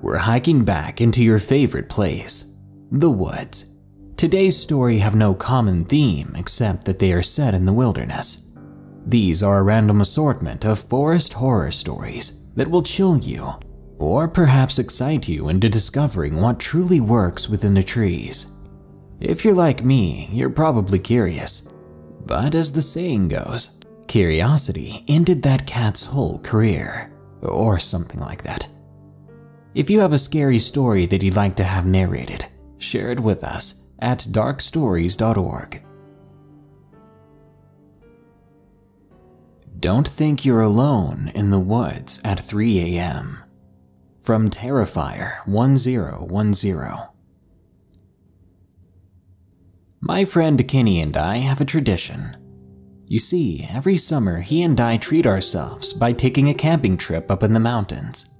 We're hiking back into your favorite place, the woods. Today's story have no common theme except that they are set in the wilderness. These are a random assortment of forest horror stories that will chill you, or perhaps excite you into discovering what truly works within the trees. If you're like me, you're probably curious. But as the saying goes, curiosity ended that cat's whole career, or something like that. If you have a scary story that you'd like to have narrated, share it with us at darkstories.org. Don't think you're alone in the woods at 3 a.m. From Terrifier 1010. My friend Kenny and I have a tradition. You see, every summer he and I treat ourselves by taking a camping trip up in the mountains.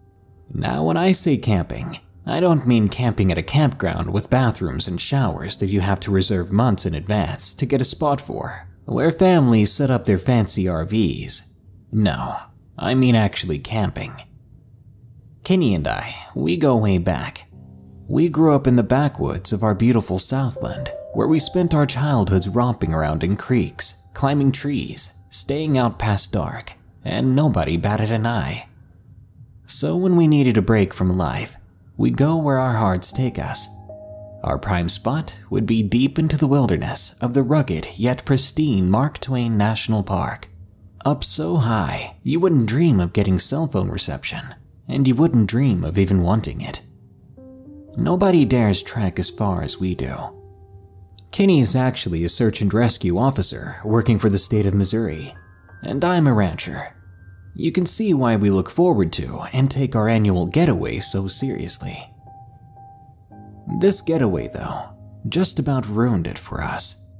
Now, when I say camping, I don't mean camping at a campground with bathrooms and showers that you have to reserve months in advance to get a spot for, where families set up their fancy RVs. No, I mean actually camping. Kenny and I, we go way back. We grew up in the backwoods of our beautiful Southland, where we spent our childhoods romping around in creeks, climbing trees, staying out past dark, and nobody batted an eye. So when we needed a break from life, we go where our hearts take us. Our prime spot would be deep into the wilderness of the rugged yet pristine Mark Twain National Park. Up so high, you wouldn't dream of getting cell phone reception, and you wouldn't dream of even wanting it. Nobody dares trek as far as we do. Kenny is actually a search and rescue officer working for the state of Missouri, and I'm a rancher. You can see why we look forward to and take our annual getaway so seriously. This getaway, though, just about ruined it for us.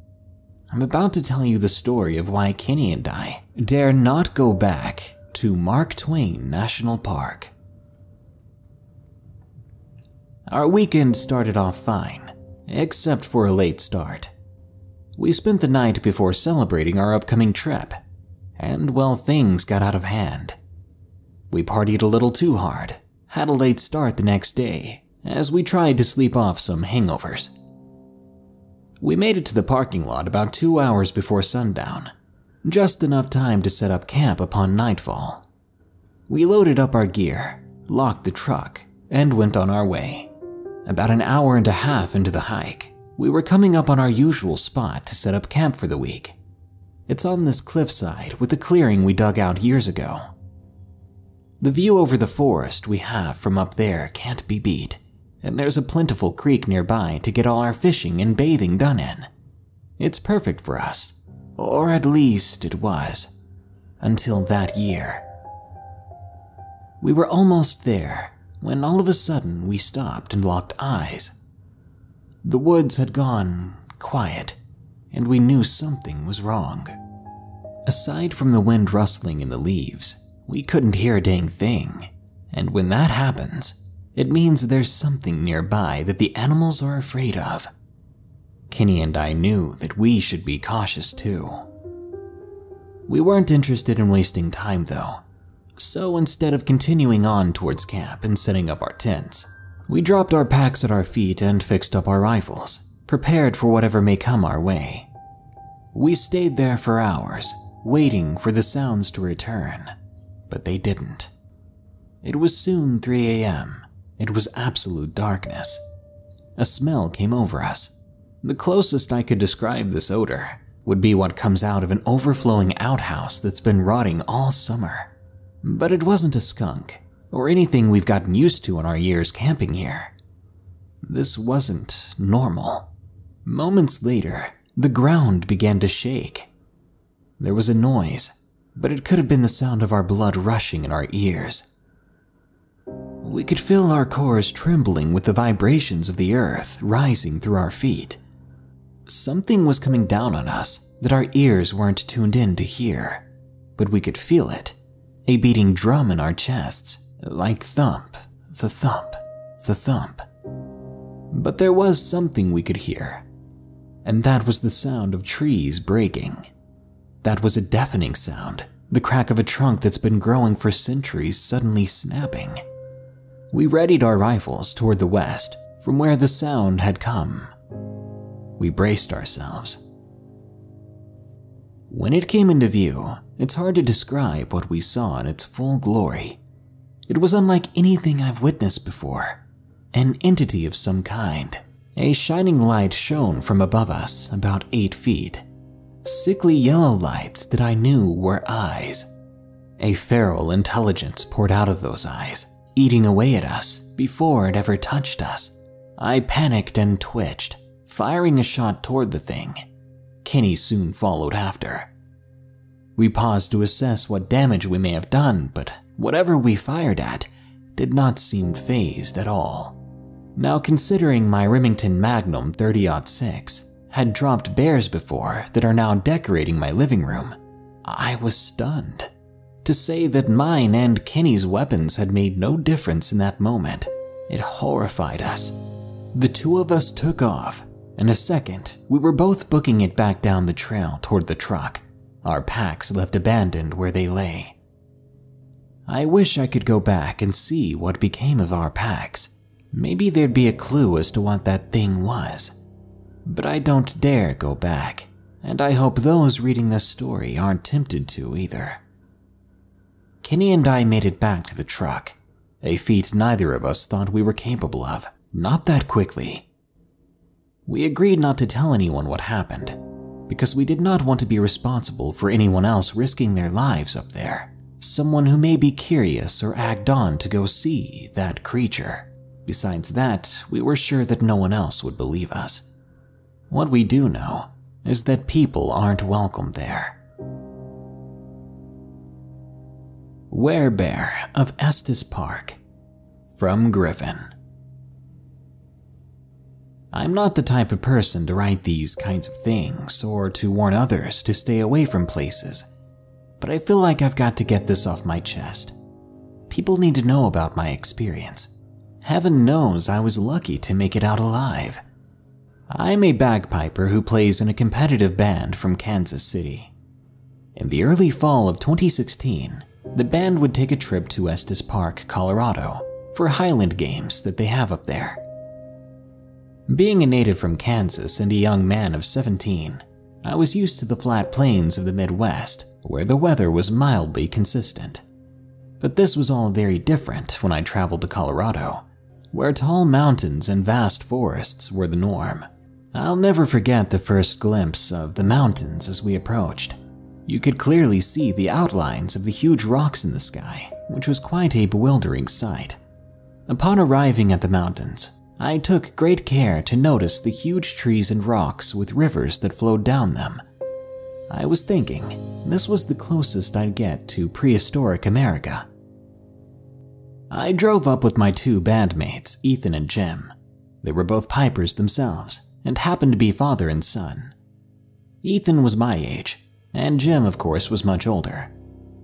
I'm about to tell you the story of why Kenny and I dare not go back to Mark Twain National Park. Our weekend started off fine, except for a late start. We spent the night before celebrating our upcoming trip and well, things got out of hand. We partied a little too hard, had a late start the next day, as we tried to sleep off some hangovers. We made it to the parking lot about two hours before sundown, just enough time to set up camp upon nightfall. We loaded up our gear, locked the truck, and went on our way. About an hour and a half into the hike, we were coming up on our usual spot to set up camp for the week. It's on this cliffside with the clearing we dug out years ago. The view over the forest we have from up there can't be beat, and there's a plentiful creek nearby to get all our fishing and bathing done in. It's perfect for us, or at least it was, until that year. We were almost there when all of a sudden we stopped and locked eyes. The woods had gone quiet, and we knew something was wrong. Aside from the wind rustling in the leaves, we couldn't hear a dang thing. And when that happens, it means there's something nearby that the animals are afraid of. Kenny and I knew that we should be cautious too. We weren't interested in wasting time though, so instead of continuing on towards camp and setting up our tents, we dropped our packs at our feet and fixed up our rifles, prepared for whatever may come our way. We stayed there for hours, waiting for the sounds to return, but they didn't. It was soon 3 a.m. It was absolute darkness. A smell came over us. The closest I could describe this odor would be what comes out of an overflowing outhouse that's been rotting all summer. But it wasn't a skunk, or anything we've gotten used to in our years camping here. This wasn't normal. Moments later, the ground began to shake. There was a noise, but it could have been the sound of our blood rushing in our ears. We could feel our cores trembling with the vibrations of the earth rising through our feet. Something was coming down on us that our ears weren't tuned in to hear, but we could feel it, a beating drum in our chests, like thump, the thump, the thump. But there was something we could hear, and that was the sound of trees breaking. That was a deafening sound, the crack of a trunk that's been growing for centuries suddenly snapping. We readied our rifles toward the west from where the sound had come. We braced ourselves. When it came into view, it's hard to describe what we saw in its full glory. It was unlike anything I've witnessed before. An entity of some kind. A shining light shone from above us, about eight feet. Sickly yellow lights that I knew were eyes. A feral intelligence poured out of those eyes, eating away at us before it ever touched us. I panicked and twitched, firing a shot toward the thing. Kenny soon followed after. We paused to assess what damage we may have done, but whatever we fired at did not seem fazed at all. Now considering my Remington Magnum 30-06 had dropped bears before that are now decorating my living room, I was stunned. To say that mine and Kenny's weapons had made no difference in that moment, it horrified us. The two of us took off. In a second, we were both booking it back down the trail toward the truck, our packs left abandoned where they lay. I wish I could go back and see what became of our packs. Maybe there'd be a clue as to what that thing was. But I don't dare go back, and I hope those reading this story aren't tempted to either. Kenny and I made it back to the truck, a feat neither of us thought we were capable of. Not that quickly. We agreed not to tell anyone what happened, because we did not want to be responsible for anyone else risking their lives up there. Someone who may be curious or act on to go see that creature. Besides that, we were sure that no one else would believe us. What we do know is that people aren't welcome there. Werebear of Estes Park from Griffin. I'm not the type of person to write these kinds of things or to warn others to stay away from places, but I feel like I've got to get this off my chest. People need to know about my experience. Heaven knows I was lucky to make it out alive. I'm a bagpiper who plays in a competitive band from Kansas City. In the early fall of 2016, the band would take a trip to Estes Park, Colorado for Highland games that they have up there. Being a native from Kansas and a young man of 17, I was used to the flat plains of the Midwest, where the weather was mildly consistent. But this was all very different when I traveled to Colorado, where tall mountains and vast forests were the norm. I'll never forget the first glimpse of the mountains as we approached. You could clearly see the outlines of the huge rocks in the sky, which was quite a bewildering sight. Upon arriving at the mountains, I took great care to notice the huge trees and rocks with rivers that flowed down them. I was thinking this was the closest I'd get to prehistoric America. I drove up with my two bandmates, Ethan and Jim. They were both pipers themselves and happened to be father and son. Ethan was my age, and Jim, of course, was much older.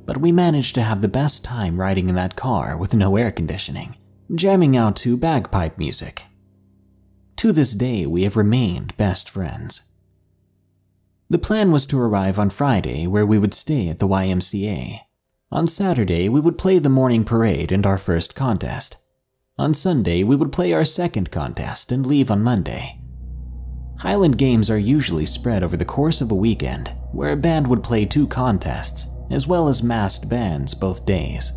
But we managed to have the best time riding in that car with no air conditioning jamming out to bagpipe music. To this day, we have remained best friends. The plan was to arrive on Friday, where we would stay at the YMCA. On Saturday, we would play the morning parade and our first contest. On Sunday, we would play our second contest and leave on Monday. Highland games are usually spread over the course of a weekend, where a band would play two contests, as well as massed bands both days.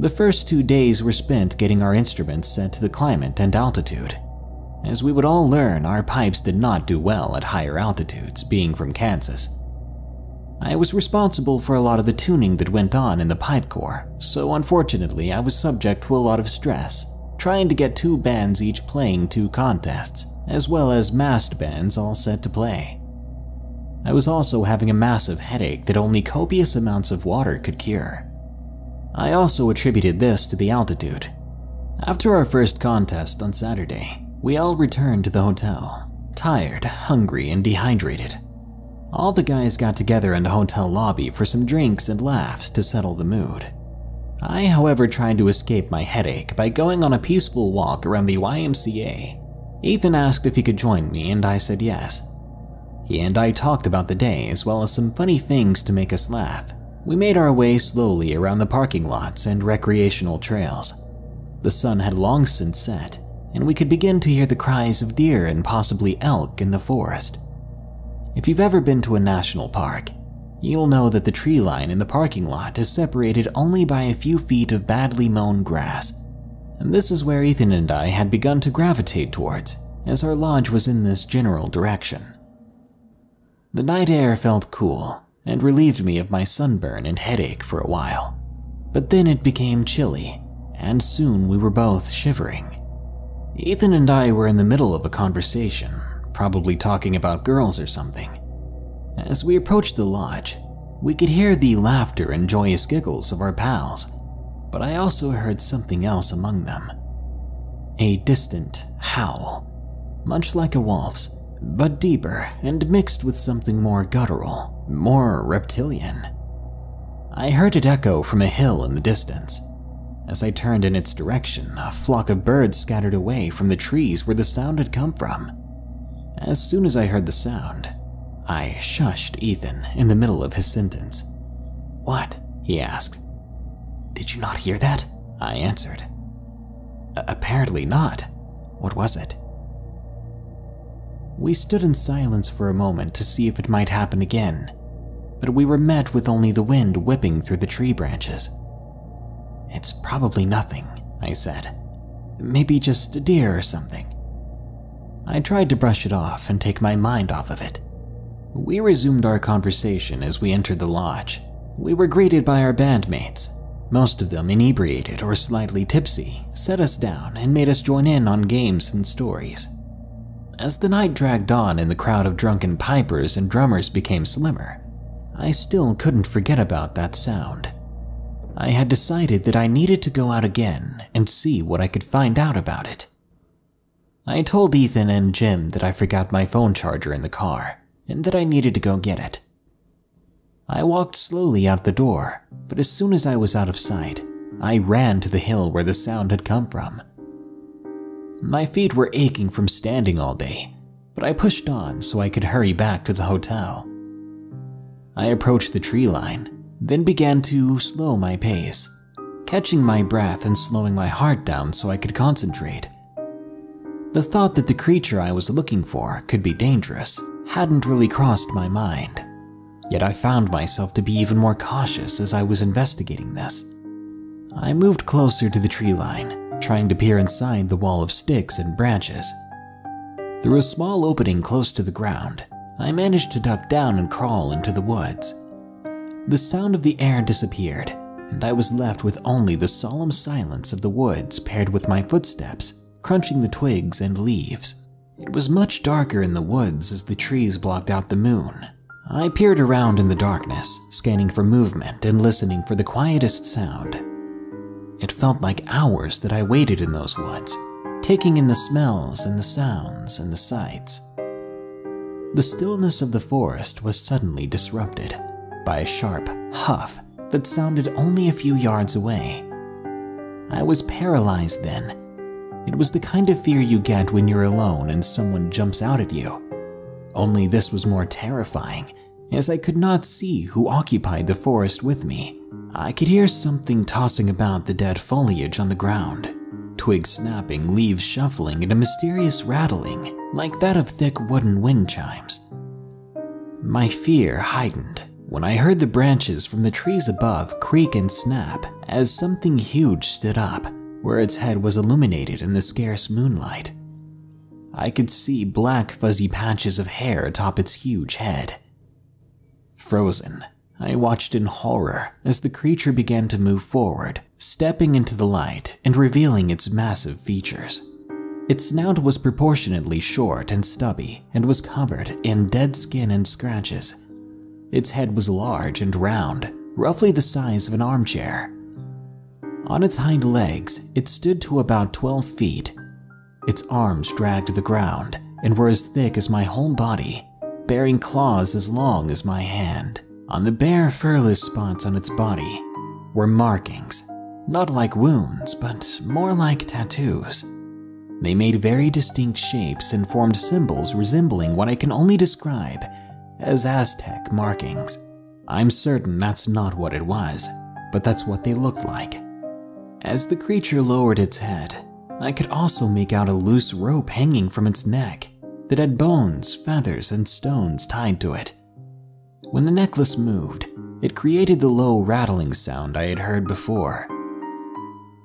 The first two days were spent getting our instruments set to the climate and altitude. As we would all learn, our pipes did not do well at higher altitudes, being from Kansas. I was responsible for a lot of the tuning that went on in the pipe corps, so unfortunately I was subject to a lot of stress, trying to get two bands each playing two contests, as well as massed bands all set to play. I was also having a massive headache that only copious amounts of water could cure. I also attributed this to the altitude. After our first contest on Saturday, we all returned to the hotel, tired, hungry, and dehydrated. All the guys got together in the hotel lobby for some drinks and laughs to settle the mood. I, however, tried to escape my headache by going on a peaceful walk around the YMCA. Ethan asked if he could join me, and I said yes. He and I talked about the day as well as some funny things to make us laugh, We made our way slowly around the parking lots and recreational trails. The sun had long since set, and we could begin to hear the cries of deer and possibly elk in the forest. If you've ever been to a national park, you'll know that the tree line in the parking lot is separated only by a few feet of badly mown grass, and this is where Ethan and I had begun to gravitate towards, as our lodge was in this general direction. The night air felt cool and relieved me of my sunburn and headache for a while, but then it became chilly, and soon we were both shivering. Ethan and I were in the middle of a conversation, probably talking about girls or something. As we approached the lodge, we could hear the laughter and joyous giggles of our pals, but I also heard something else among them. A distant howl, much like a wolf's, but deeper and mixed with something more guttural, more reptilian. I heard it echo from a hill in the distance, as I turned in its direction, a flock of birds scattered away from the trees where the sound had come from. As soon as I heard the sound, I shushed Ethan in the middle of his sentence. What? he asked. Did you not hear that? I answered. Apparently not. What was it? We stood in silence for a moment to see if it might happen again, but we were met with only the wind whipping through the tree branches. It's probably nothing, I said. Maybe just a deer or something. I tried to brush it off and take my mind off of it. We resumed our conversation as we entered the lodge. We were greeted by our bandmates. Most of them inebriated or slightly tipsy, set us down and made us join in on games and stories. As the night dragged on and the crowd of drunken pipers and drummers became slimmer, I still couldn't forget about that sound. I had decided that I needed to go out again and see what I could find out about it. I told Ethan and Jim that I forgot my phone charger in the car and that I needed to go get it. I walked slowly out the door, but as soon as I was out of sight, I ran to the hill where the sound had come from. My feet were aching from standing all day, but I pushed on so I could hurry back to the hotel. I approached the tree line then began to slow my pace, catching my breath and slowing my heart down so I could concentrate. The thought that the creature I was looking for could be dangerous hadn't really crossed my mind, yet I found myself to be even more cautious as I was investigating this. I moved closer to the tree line, trying to peer inside the wall of sticks and branches. Through a small opening close to the ground, I managed to duck down and crawl into the woods. The sound of the air disappeared, and I was left with only the solemn silence of the woods paired with my footsteps, crunching the twigs and leaves. It was much darker in the woods as the trees blocked out the moon. I peered around in the darkness, scanning for movement and listening for the quietest sound. It felt like hours that I waited in those woods, taking in the smells and the sounds and the sights. The stillness of the forest was suddenly disrupted by a sharp huff that sounded only a few yards away. I was paralyzed then. It was the kind of fear you get when you're alone and someone jumps out at you. Only this was more terrifying, as I could not see who occupied the forest with me. I could hear something tossing about the dead foliage on the ground, twigs snapping, leaves shuffling, and a mysterious rattling, like that of thick wooden wind chimes. My fear heightened when I heard the branches from the trees above creak and snap as something huge stood up, where its head was illuminated in the scarce moonlight. I could see black fuzzy patches of hair atop its huge head. Frozen, I watched in horror as the creature began to move forward, stepping into the light and revealing its massive features. Its snout was proportionately short and stubby and was covered in dead skin and scratches its head was large and round, roughly the size of an armchair. On its hind legs, it stood to about 12 feet. Its arms dragged the ground and were as thick as my whole body, bearing claws as long as my hand. On the bare, furless spots on its body were markings, not like wounds, but more like tattoos. They made very distinct shapes and formed symbols resembling what I can only describe as Aztec markings. I'm certain that's not what it was, but that's what they looked like. As the creature lowered its head, I could also make out a loose rope hanging from its neck that had bones, feathers, and stones tied to it. When the necklace moved, it created the low rattling sound I had heard before.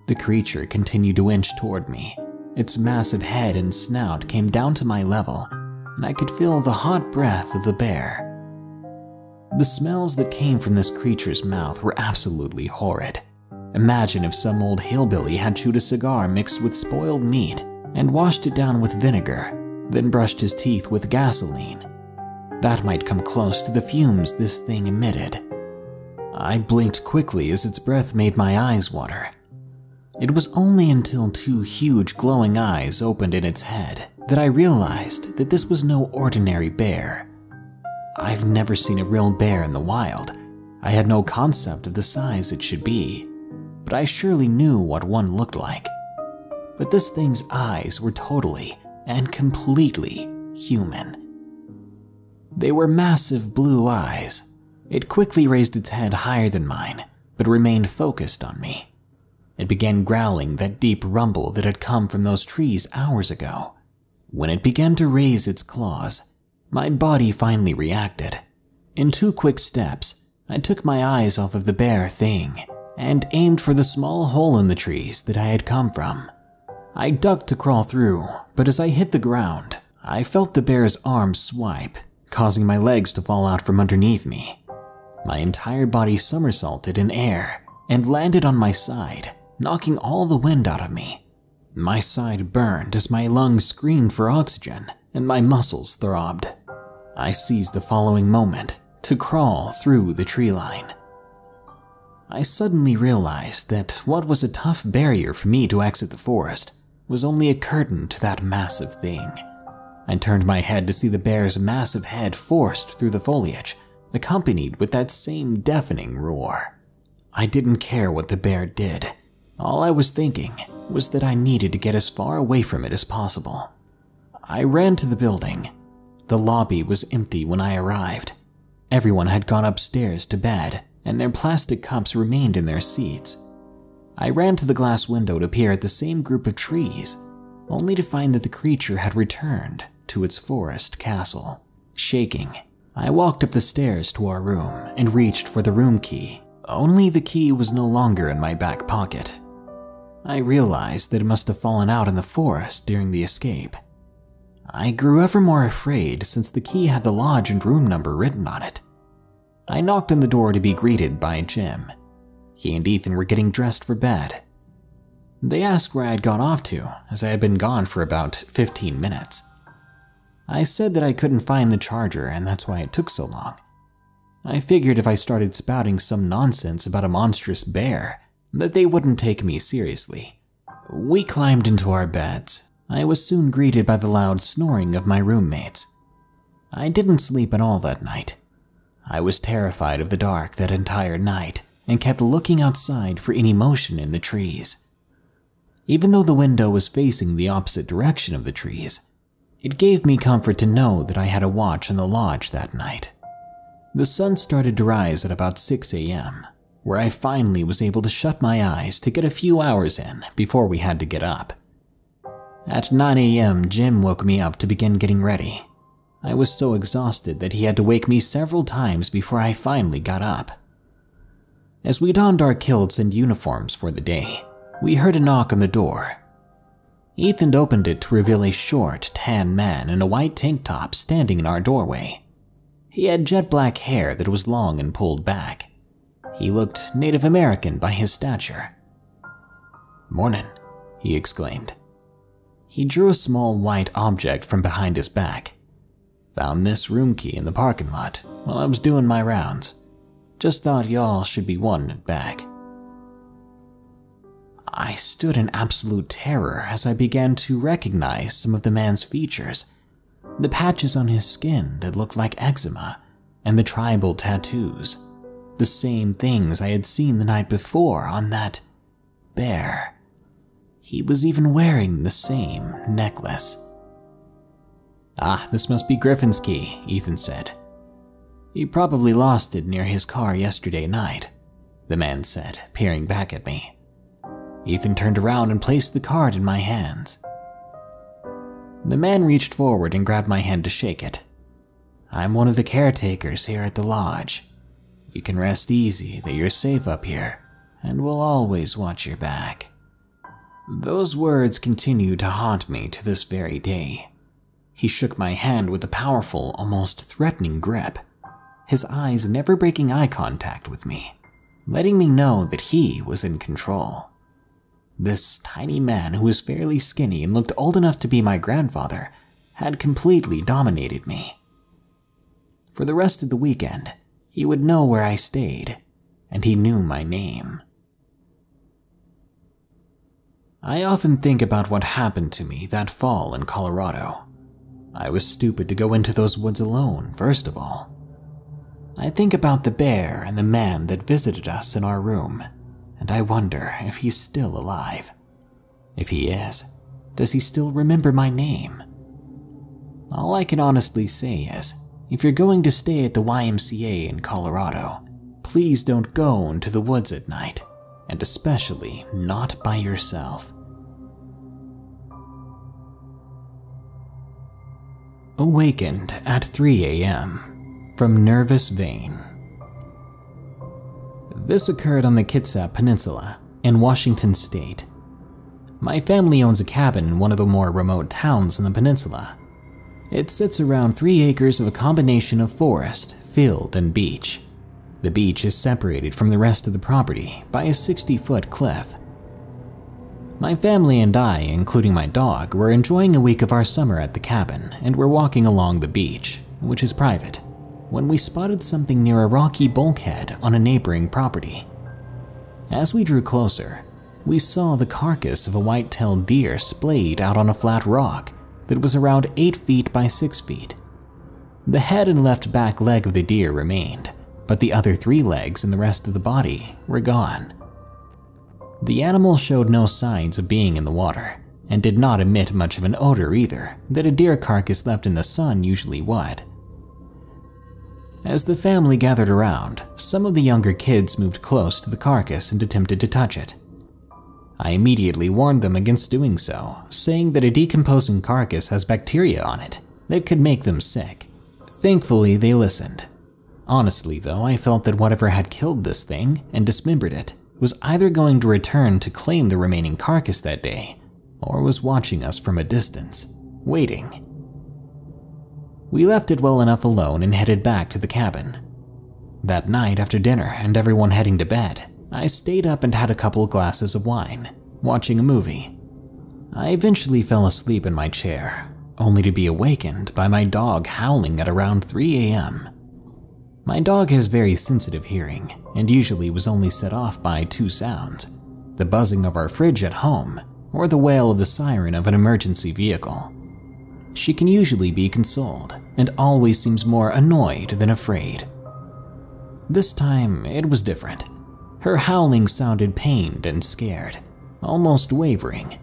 The creature continued to inch toward me. Its massive head and snout came down to my level, and I could feel the hot breath of the bear. The smells that came from this creature's mouth were absolutely horrid. Imagine if some old hillbilly had chewed a cigar mixed with spoiled meat and washed it down with vinegar, then brushed his teeth with gasoline. That might come close to the fumes this thing emitted. I blinked quickly as its breath made my eyes water. It was only until two huge glowing eyes opened in its head that I realized that this was no ordinary bear. I've never seen a real bear in the wild. I had no concept of the size it should be, but I surely knew what one looked like. But this thing's eyes were totally and completely human. They were massive blue eyes. It quickly raised its head higher than mine, but remained focused on me. It began growling that deep rumble that had come from those trees hours ago. When it began to raise its claws, my body finally reacted. In two quick steps, I took my eyes off of the bear thing and aimed for the small hole in the trees that I had come from. I ducked to crawl through, but as I hit the ground, I felt the bear's arm swipe, causing my legs to fall out from underneath me. My entire body somersaulted in air and landed on my side, knocking all the wind out of me. My side burned as my lungs screamed for oxygen and my muscles throbbed. I seized the following moment to crawl through the tree line. I suddenly realized that what was a tough barrier for me to exit the forest was only a curtain to that massive thing. I turned my head to see the bear's massive head forced through the foliage, accompanied with that same deafening roar. I didn't care what the bear did. All I was thinking was that I needed to get as far away from it as possible. I ran to the building the lobby was empty when I arrived. Everyone had gone upstairs to bed, and their plastic cups remained in their seats. I ran to the glass window to peer at the same group of trees, only to find that the creature had returned to its forest castle. Shaking, I walked up the stairs to our room and reached for the room key, only the key was no longer in my back pocket. I realized that it must have fallen out in the forest during the escape. I grew ever more afraid since the key had the lodge and room number written on it. I knocked on the door to be greeted by Jim. He and Ethan were getting dressed for bed. They asked where I had gone off to, as I had been gone for about 15 minutes. I said that I couldn't find the charger and that's why it took so long. I figured if I started spouting some nonsense about a monstrous bear, that they wouldn't take me seriously. We climbed into our beds, I was soon greeted by the loud snoring of my roommates. I didn't sleep at all that night. I was terrified of the dark that entire night and kept looking outside for any motion in the trees. Even though the window was facing the opposite direction of the trees, it gave me comfort to know that I had a watch in the lodge that night. The sun started to rise at about 6 a.m., where I finally was able to shut my eyes to get a few hours in before we had to get up. At 9 a.m., Jim woke me up to begin getting ready. I was so exhausted that he had to wake me several times before I finally got up. As we donned our kilts and uniforms for the day, we heard a knock on the door. Ethan opened it to reveal a short, tan man in a white tank top standing in our doorway. He had jet black hair that was long and pulled back. He looked Native American by his stature. Morning, he exclaimed. He drew a small white object from behind his back. Found this room key in the parking lot while I was doing my rounds. Just thought y'all should be wanting it back. I stood in absolute terror as I began to recognize some of the man's features. The patches on his skin that looked like eczema, and the tribal tattoos. The same things I had seen the night before on that bear. He was even wearing the same necklace. Ah, this must be Griffin's key, Ethan said. He probably lost it near his car yesterday night, the man said, peering back at me. Ethan turned around and placed the card in my hands. The man reached forward and grabbed my hand to shake it. I'm one of the caretakers here at the lodge. You can rest easy that you're safe up here, and we'll always watch your back. Those words continue to haunt me to this very day. He shook my hand with a powerful, almost threatening grip, his eyes never breaking eye contact with me, letting me know that he was in control. This tiny man who was fairly skinny and looked old enough to be my grandfather had completely dominated me. For the rest of the weekend, he would know where I stayed, and he knew my name. I often think about what happened to me that fall in Colorado. I was stupid to go into those woods alone, first of all. I think about the bear and the man that visited us in our room and I wonder if he's still alive. If he is, does he still remember my name? All I can honestly say is, if you're going to stay at the YMCA in Colorado, please don't go into the woods at night, and especially not by yourself. Awakened at 3 a.m. from NervousVein. This occurred on the Kitsap Peninsula in Washington state. My family owns a cabin in one of the more remote towns in the peninsula. It sits around three acres of a combination of forest, field, and beach. The beach is separated from the rest of the property by a 60 foot cliff. My family and I, including my dog, were enjoying a week of our summer at the cabin and were walking along the beach, which is private when we spotted something near a rocky bulkhead on a neighboring property. As we drew closer, we saw the carcass of a white-tailed deer splayed out on a flat rock that was around 8 feet by 6 feet. The head and left back leg of the deer remained, but the other three legs and the rest of the body were gone. The animal showed no signs of being in the water, and did not emit much of an odor either that a deer carcass left in the sun usually would. As the family gathered around, some of the younger kids moved close to the carcass and attempted to touch it. I immediately warned them against doing so, saying that a decomposing carcass has bacteria on it that could make them sick. Thankfully, they listened. Honestly, though, I felt that whatever had killed this thing and dismembered it was either going to return to claim the remaining carcass that day, or was watching us from a distance, waiting we left it well enough alone and headed back to the cabin. That night after dinner and everyone heading to bed, I stayed up and had a couple glasses of wine, watching a movie. I eventually fell asleep in my chair, only to be awakened by my dog howling at around 3 a.m. My dog has very sensitive hearing and usually was only set off by two sounds the buzzing of our fridge at home or the wail of the siren of an emergency vehicle. She can usually be consoled, and always seems more annoyed than afraid. This time, it was different. Her howling sounded pained and scared, almost wavering.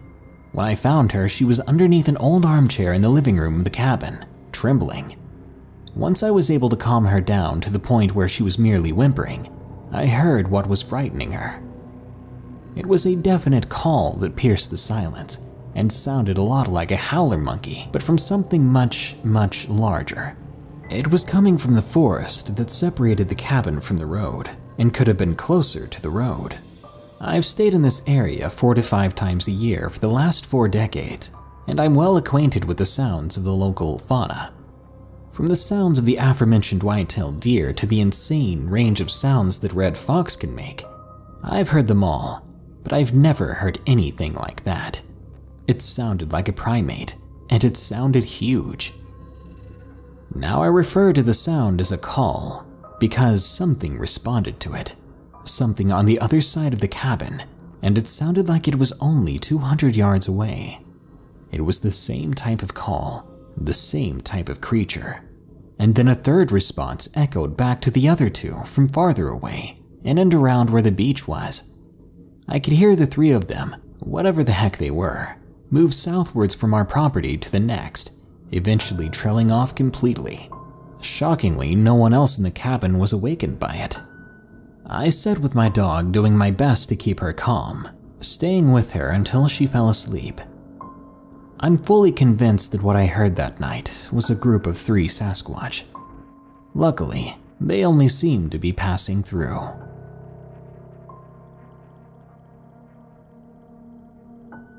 When I found her, she was underneath an old armchair in the living room of the cabin, trembling. Once I was able to calm her down to the point where she was merely whimpering, I heard what was frightening her. It was a definite call that pierced the silence, and sounded a lot like a howler monkey, but from something much, much larger. It was coming from the forest that separated the cabin from the road, and could have been closer to the road. I've stayed in this area four to five times a year for the last four decades, and I'm well acquainted with the sounds of the local fauna. From the sounds of the aforementioned white-tailed deer to the insane range of sounds that red fox can make, I've heard them all, but I've never heard anything like that. It sounded like a primate, and it sounded huge. Now I refer to the sound as a call because something responded to it. Something on the other side of the cabin, and it sounded like it was only 200 yards away. It was the same type of call, the same type of creature. And then a third response echoed back to the other two from farther away, and around where the beach was. I could hear the three of them, whatever the heck they were, move southwards from our property to the next, eventually trailing off completely. Shockingly, no one else in the cabin was awakened by it. I sat with my dog, doing my best to keep her calm, staying with her until she fell asleep. I'm fully convinced that what I heard that night was a group of three Sasquatch. Luckily, they only seemed to be passing through.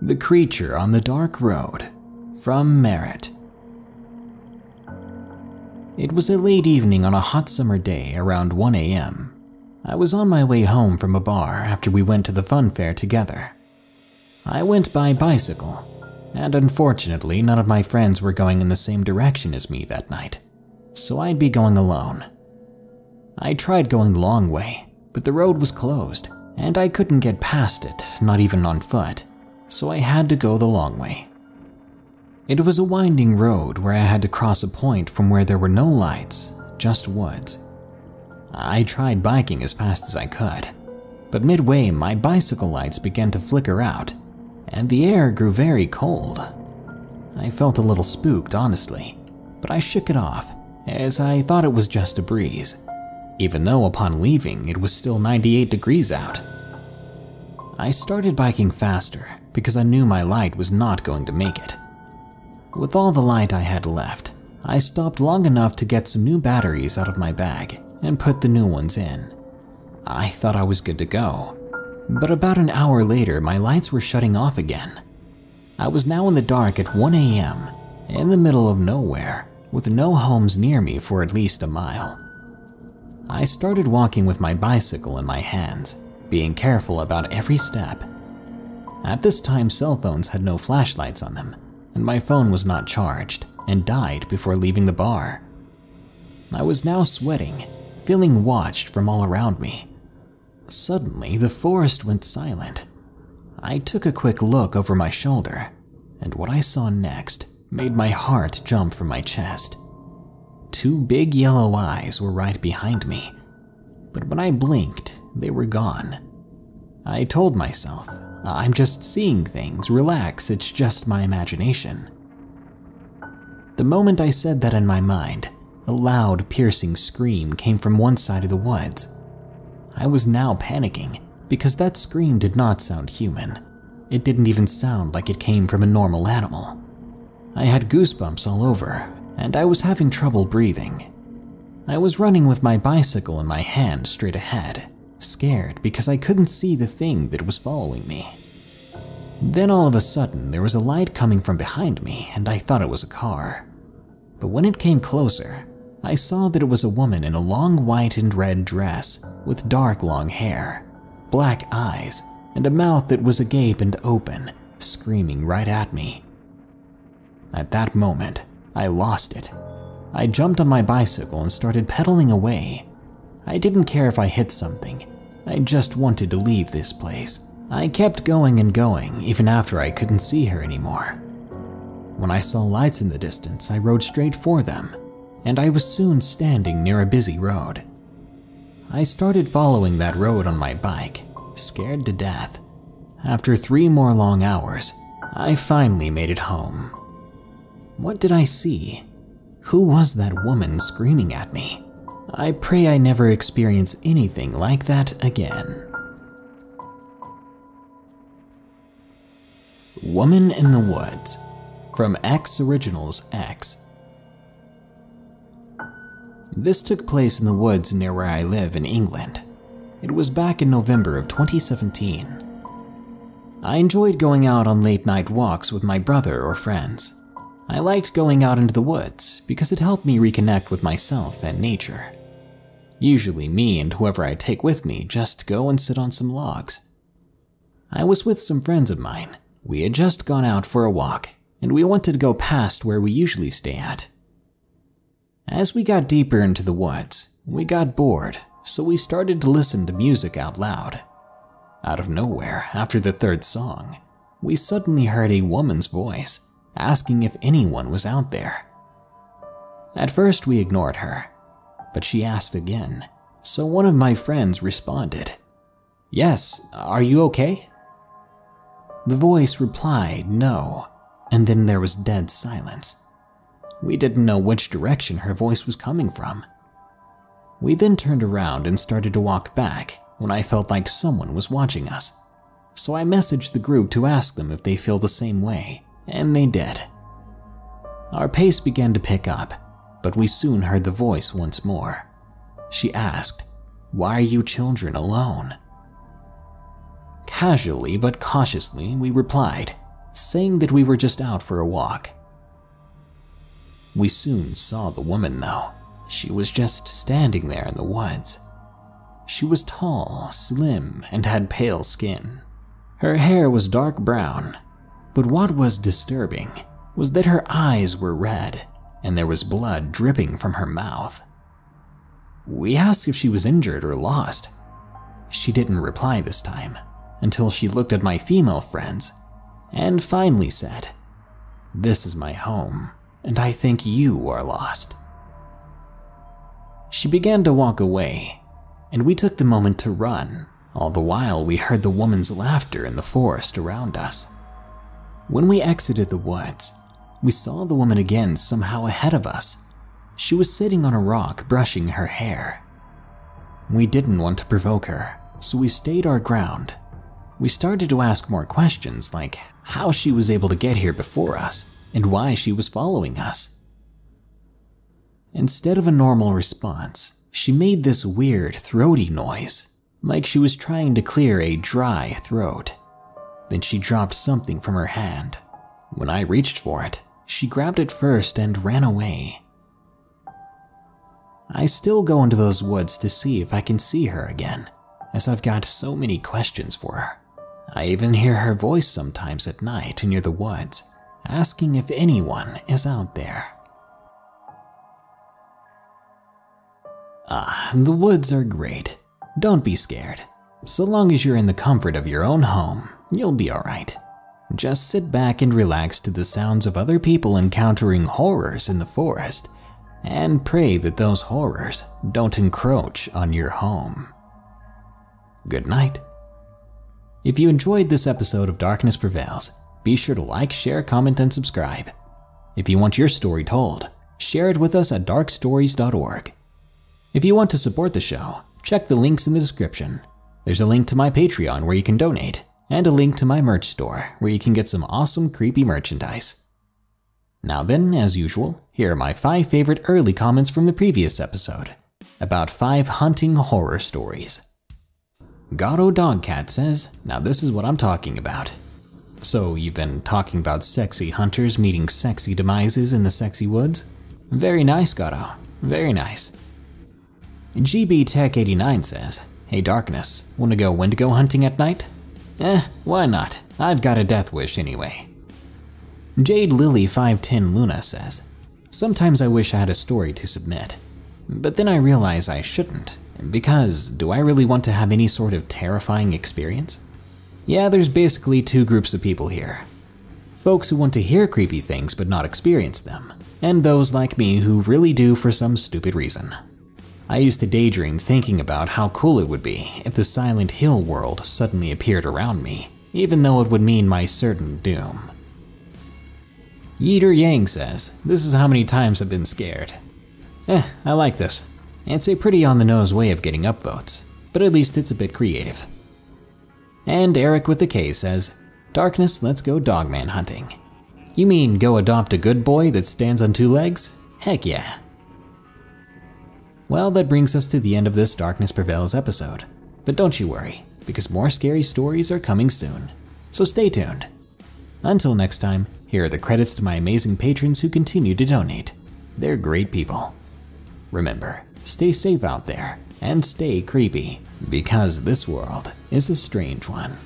The Creature on the Dark Road from Marit. It was a late evening on a hot summer day around 1 a.m. I was on my way home from a bar after we went to the fun fair together. I went by bicycle, and unfortunately, none of my friends were going in the same direction as me that night, so I'd be going alone. I tried going the long way, but the road was closed, and I couldn't get past it, not even on foot so I had to go the long way. It was a winding road where I had to cross a point from where there were no lights, just woods. I tried biking as fast as I could, but midway my bicycle lights began to flicker out, and the air grew very cold. I felt a little spooked, honestly, but I shook it off, as I thought it was just a breeze, even though upon leaving it was still 98 degrees out. I started biking faster, because I knew my light was not going to make it. With all the light I had left, I stopped long enough to get some new batteries out of my bag and put the new ones in. I thought I was good to go, but about an hour later my lights were shutting off again. I was now in the dark at 1 a.m., in the middle of nowhere, with no homes near me for at least a mile. I started walking with my bicycle in my hands, being careful about every step at this time, cell phones had no flashlights on them, and my phone was not charged and died before leaving the bar. I was now sweating, feeling watched from all around me. Suddenly, the forest went silent. I took a quick look over my shoulder, and what I saw next made my heart jump from my chest. Two big yellow eyes were right behind me, but when I blinked, they were gone. I told myself I'm just seeing things, relax, it's just my imagination. The moment I said that in my mind, a loud, piercing scream came from one side of the woods. I was now panicking because that scream did not sound human. It didn't even sound like it came from a normal animal. I had goosebumps all over, and I was having trouble breathing. I was running with my bicycle in my hand straight ahead, scared because I couldn't see the thing that was following me. Then all of a sudden, there was a light coming from behind me, and I thought it was a car. But when it came closer, I saw that it was a woman in a long white and red dress with dark long hair, black eyes, and a mouth that was agape and open, screaming right at me. At that moment, I lost it. I jumped on my bicycle and started pedaling away. I didn't care if I hit something. I just wanted to leave this place. I kept going and going, even after I couldn't see her anymore. When I saw lights in the distance, I rode straight for them, and I was soon standing near a busy road. I started following that road on my bike, scared to death. After three more long hours, I finally made it home. What did I see? Who was that woman screaming at me? I pray I never experience anything like that again. Woman in the Woods from X Originals X. This took place in the woods near where I live in England. It was back in November of 2017. I enjoyed going out on late night walks with my brother or friends. I liked going out into the woods because it helped me reconnect with myself and nature. Usually me and whoever I take with me just go and sit on some logs. I was with some friends of mine. We had just gone out for a walk, and we wanted to go past where we usually stay at. As we got deeper into the woods, we got bored, so we started to listen to music out loud. Out of nowhere, after the third song, we suddenly heard a woman's voice asking if anyone was out there. At first, we ignored her, but she asked again, so one of my friends responded, Yes, are you okay? The voice replied no, and then there was dead silence. We didn't know which direction her voice was coming from. We then turned around and started to walk back when I felt like someone was watching us. So I messaged the group to ask them if they feel the same way, and they did. Our pace began to pick up, but we soon heard the voice once more. She asked, Why are you children alone? Casually but cautiously, we replied, saying that we were just out for a walk. We soon saw the woman, though. She was just standing there in the woods. She was tall, slim, and had pale skin. Her hair was dark brown, but what was disturbing was that her eyes were red and there was blood dripping from her mouth. We asked if she was injured or lost. She didn't reply this time until she looked at my female friends and finally said, This is my home, and I think you are lost. She began to walk away, and we took the moment to run, all the while we heard the woman's laughter in the forest around us. When we exited the woods, we saw the woman again somehow ahead of us. She was sitting on a rock brushing her hair. We didn't want to provoke her, so we stayed our ground. We started to ask more questions like how she was able to get here before us and why she was following us. Instead of a normal response, she made this weird throaty noise, like she was trying to clear a dry throat. Then she dropped something from her hand. When I reached for it, she grabbed it first and ran away. I still go into those woods to see if I can see her again, as I've got so many questions for her. I even hear her voice sometimes at night near the woods, asking if anyone is out there. Ah, the woods are great. Don't be scared. So long as you're in the comfort of your own home, you'll be alright. Just sit back and relax to the sounds of other people encountering horrors in the forest, and pray that those horrors don't encroach on your home. Good night. If you enjoyed this episode of Darkness Prevails, be sure to like, share, comment, and subscribe. If you want your story told, share it with us at darkstories.org. If you want to support the show, check the links in the description. There's a link to my Patreon where you can donate, and a link to my merch store where you can get some awesome creepy merchandise. Now then, as usual, here are my 5 favorite early comments from the previous episode about 5 hunting horror stories. Gato Dogcat says, now this is what I'm talking about. So you've been talking about sexy hunters meeting sexy demises in the sexy woods? Very nice, Gato. Very nice. GB Tech 89 says, Hey Darkness, wanna go Wendigo hunting at night? Eh, why not? I've got a death wish anyway. Jade Lily 510 Luna says, Sometimes I wish I had a story to submit, but then I realize I shouldn't, because do I really want to have any sort of terrifying experience? Yeah, there's basically two groups of people here. Folks who want to hear creepy things but not experience them, and those like me who really do for some stupid reason. I used to daydream thinking about how cool it would be if the Silent Hill world suddenly appeared around me, even though it would mean my certain doom. Yeeter Yang says, This is how many times I've been scared. Eh, I like this. It's a pretty on the nose way of getting upvotes, but at least it's a bit creative. And Eric with the K says, Darkness, let's go dogman hunting. You mean go adopt a good boy that stands on two legs? Heck yeah. Well, that brings us to the end of this Darkness Prevails episode. But don't you worry, because more scary stories are coming soon. So stay tuned. Until next time, here are the credits to my amazing patrons who continue to donate. They're great people. Remember, stay safe out there and stay creepy, because this world is a strange one.